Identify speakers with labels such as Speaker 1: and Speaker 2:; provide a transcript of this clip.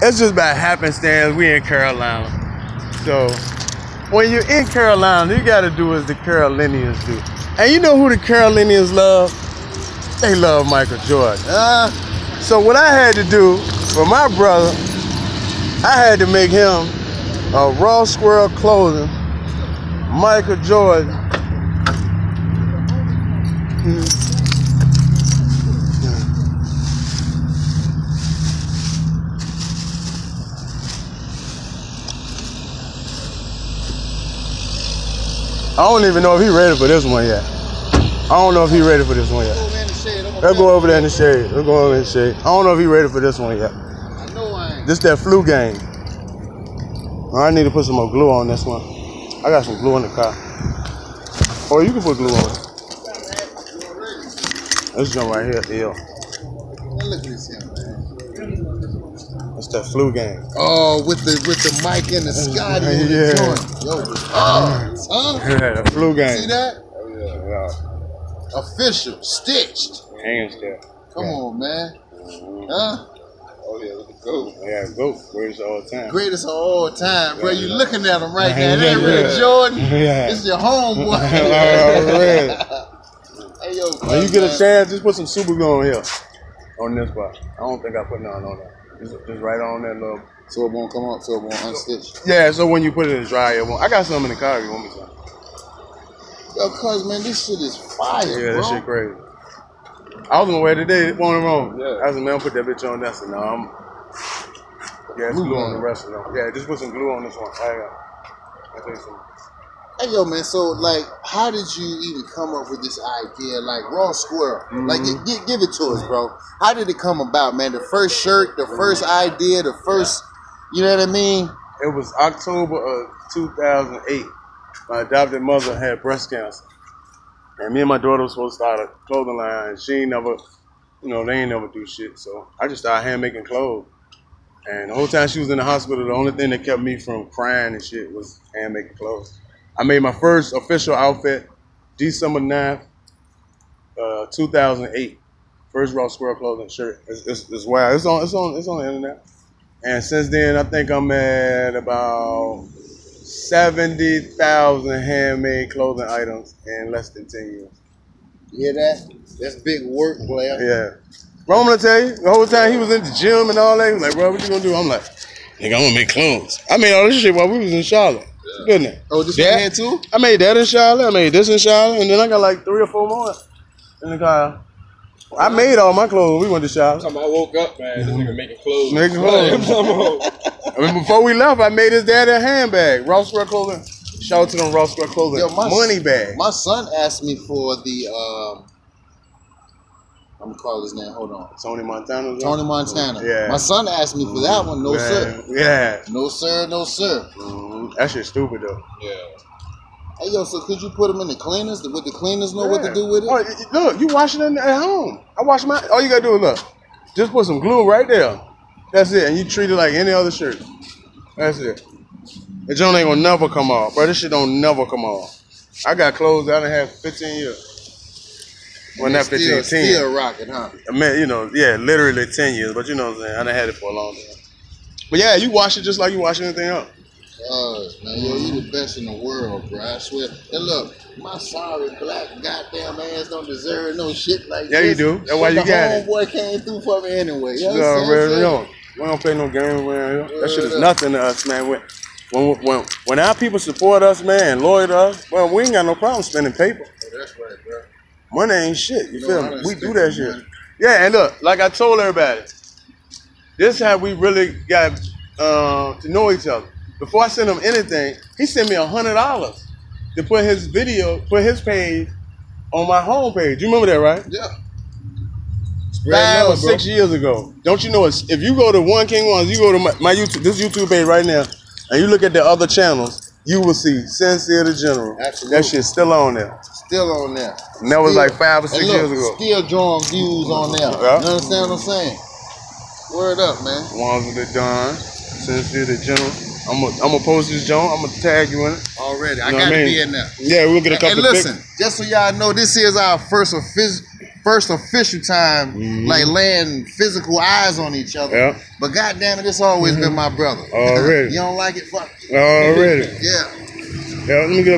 Speaker 1: it's just by happenstance we in Carolina. So when you're in Carolina, you gotta do as the Carolinians do. And you know who the Carolinians love? They love Michael Jordan. Uh, so what I had to do for my brother, I had to make him a raw squirrel clothing, Michael Jordan. I don't even know if he ready for this one yet. I don't know if he ready for this one yet. Let's go over there in the shade. Let's go over in the shade. I don't know if he ready for this one yet.
Speaker 2: I know I ain't.
Speaker 1: This that flu game. I need to put some more glue on this one. I got some glue in the car. Or you can put glue on it. This jump right here, ill.
Speaker 2: Look at this here, man.
Speaker 1: That's that flu game.
Speaker 2: Oh, with the with the mic and the Scottie
Speaker 1: Yeah.
Speaker 2: Yo, oh, huh?
Speaker 1: Yeah, the flu game.
Speaker 2: See that?
Speaker 1: Yeah,
Speaker 2: Official, stitched.
Speaker 1: hands there.
Speaker 2: Come on, man.
Speaker 1: Mm-hmm.
Speaker 2: Huh?
Speaker 3: Oh yeah, with the goat.
Speaker 1: Yeah, go. Where's all time?
Speaker 2: Greatest of all time, bro. You
Speaker 1: yeah.
Speaker 2: looking at him right now.
Speaker 1: Yeah,
Speaker 2: It ain't really
Speaker 1: yeah.
Speaker 2: Jordan.
Speaker 1: Yeah.
Speaker 2: It's your homeboy. Hey yo,
Speaker 1: When you get a chance, just put some super glue on here. On this part. I don't think I put none on there. Just, right on that little.
Speaker 2: So it won't come up, so it won't unstitch.
Speaker 1: Yeah, so when you put it in the dryer, it won't. I got some in the car you want me to?
Speaker 2: Yo, cuz man, this shit is fire,
Speaker 1: Yeah,
Speaker 2: bro.
Speaker 1: that shit crazy. I was on the way today, one wrong.
Speaker 3: Yeah.
Speaker 1: I was like, man, put that bitch on that. So no, I'm. Yeah, it's glue on the rest of them. Yeah, just put some glue on this one. I got. I you something.
Speaker 2: Hey yo, man. So like, how did you even come up with this idea? Like raw squirrel. Like,
Speaker 1: Mm-hmm.
Speaker 2: gi- gi- give it to us, bro. How did it come about, man? The first shirt, the first idea, the first. You know what I mean?
Speaker 1: It was October of 2008. My adopted mother had breast cancer. And me and my daughter was supposed to start a clothing line. And she ain't never, you know, they ain't never do shit. So I just started hand making clothes. And the whole time she was in the hospital, the only thing that kept me from crying and shit was hand making clothes. I made my first official outfit December 9th, uh, 2008. First raw squirrel clothing shirt. It's, it's, it's wild. It's on, it's on, it's on the internet. And since then, I think I'm at about 70,000 handmade clothing items in less than 10 years.
Speaker 2: You hear that? That's big work, player.
Speaker 1: Yeah. Bro, I'm gonna tell you, the whole time he was in the gym and all that, he was like, bro, what you gonna do? I'm like, nigga, I'm gonna make clothes. I made all this shit while we was in Charlotte. Didn't?
Speaker 2: Oh, this right here too?
Speaker 1: I made that in Charlotte. I made this in Charlotte, and then I got like three or four more in the car. I made all my clothes. We went to Charlotte.
Speaker 3: I woke up, man, this nigga making clothes.
Speaker 1: Making clothes. I mean, before we left, I made his dad a handbag, Raw Squirrel Clothing. Shout out to them Raw Squirrel Clothing
Speaker 2: Yo, my-
Speaker 1: money bag.
Speaker 2: My son asked me for the. Um, I'm gonna call his name. Hold on.
Speaker 1: Tony Montana.
Speaker 2: Tony Montana.
Speaker 1: Yeah.
Speaker 2: My son asked me for that one. No
Speaker 1: Man,
Speaker 2: sir.
Speaker 1: Yeah.
Speaker 2: No sir. No sir.
Speaker 1: Mhm. That shit stupid though.
Speaker 3: Yeah.
Speaker 2: Hey yo, so could you put them in the cleaners? Would the cleaners know what to do with it?
Speaker 1: Oh, look, you washing it at home. I wash my. All you gotta do is look. Just put some glue right there. That's it, and you treat it like any other shirt. That's it. The joint ain't gonna never come off, bro. This shit don't never come off. I got clothes that I done had 15 years. Well, not 15,
Speaker 2: still,
Speaker 1: 10.
Speaker 2: still rocking, huh?
Speaker 1: I mean, you know, yeah, literally 10 years, but you know what I'm saying? I done had it for a long time. But yeah, you wash it just like you wash anything else.
Speaker 2: Uh, man, yo, you the best in the world, bro. I swear. And look, my sorry black goddamn ass don't deserve no shit like
Speaker 1: Yeah, you
Speaker 2: this.
Speaker 1: do. That's why you
Speaker 2: the
Speaker 1: got it.
Speaker 2: homeboy came through for me anyway. You know
Speaker 1: You
Speaker 2: what I'm
Speaker 1: we don't, play no games around here. That shit is nothing to us, man. When, when, when, when our people support us, man, loyal to us, well, we ain't got no problem spending paper.
Speaker 2: Oh, that's right, bro.
Speaker 1: Money ain't shit. You
Speaker 2: No,
Speaker 1: feel me? We do that shit.
Speaker 2: money.
Speaker 1: Yeah, and look, like I told everybody, this is how we really got uh, to know each other. Before I sent him anything, he sent me a hundred dollars to put his video, put his page on my homepage. You remember that, right?
Speaker 2: Yeah.
Speaker 1: Five or
Speaker 2: bro.
Speaker 1: six years ago. Don't you know? It's, if you go to One King Wanza, you go to my, my YouTube, this YouTube page right now, and you look at the other channels, you will see Sincere the General.
Speaker 2: Absolutely.
Speaker 1: That shit's still on there.
Speaker 2: Still on there.
Speaker 1: And that was like five or six
Speaker 2: look,
Speaker 1: years ago.
Speaker 2: Still drawing views on there.
Speaker 1: Yeah.
Speaker 2: You understand what I'm saying? Word up, man.
Speaker 1: Wanza with the Don, Sincere the General. I'm gonna I'm post this joint. I'm gonna tag you in it.
Speaker 2: Already, I
Speaker 1: you know
Speaker 2: gotta
Speaker 1: I mean?
Speaker 2: be in there.
Speaker 1: Yeah, we'll get a couple.
Speaker 2: And listen, just so y'all know, this is our first official first official time
Speaker 1: mm-hmm.
Speaker 2: like laying physical eyes on each other.
Speaker 1: Yeah.
Speaker 2: But goddamn it, it's always mm-hmm. been my brother.
Speaker 1: Already.
Speaker 2: you don't like it? Fuck.
Speaker 1: Already.
Speaker 2: yeah.
Speaker 1: Yeah. Let me get.